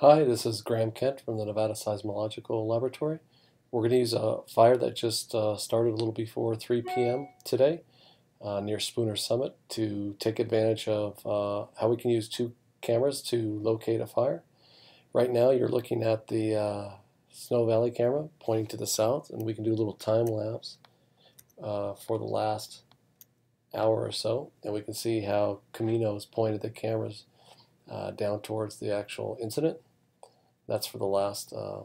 Hi, this is Graham Kent from the Nevada Seismological Laboratory. We're going to use a fire that just uh, started a little before 3 p.m. today uh, near Spooner Summit to take advantage of uh, how we can use two cameras to locate a fire. Right now you're looking at the uh, Snow Valley camera pointing to the south and we can do a little time lapse uh, for the last hour or so and we can see how Camino has pointed the cameras uh, down towards the actual incident. That's for the last uh,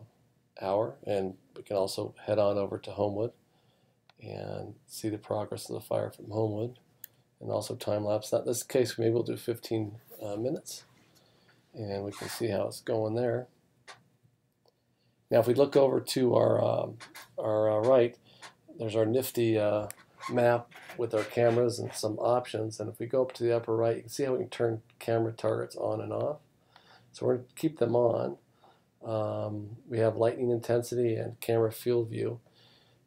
hour, and we can also head on over to Homewood and see the progress of the fire from Homewood, and also time lapse. In this case, maybe we'll do 15 uh, minutes, and we can see how it's going there. Now, if we look over to our um, our uh, right, there's our nifty uh, map with our cameras and some options. And if we go up to the upper right, you can see how we can turn camera targets on and off. So we're going to keep them on. Um, we have lightning intensity and camera field view.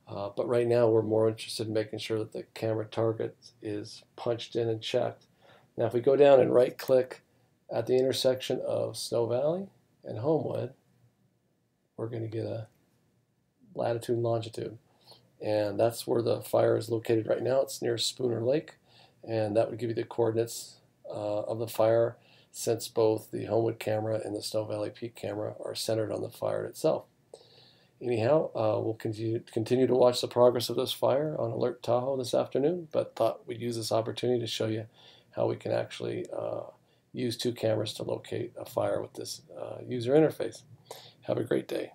Uh, but right now we're more interested in making sure that the camera target is punched in and checked. Now if we go down and right click at the intersection of Snow Valley and Homewood, we're going to get a latitude and longitude. And that's where the fire is located right now. It's near Spooner Lake. And that would give you the coordinates uh, of the fire since both the Homewood camera and the Snow Valley Peak camera are centered on the fire itself. Anyhow, uh, we'll continue, continue to watch the progress of this fire on Alert Tahoe this afternoon, but thought we'd use this opportunity to show you how we can actually uh, use two cameras to locate a fire with this uh, user interface. Have a great day.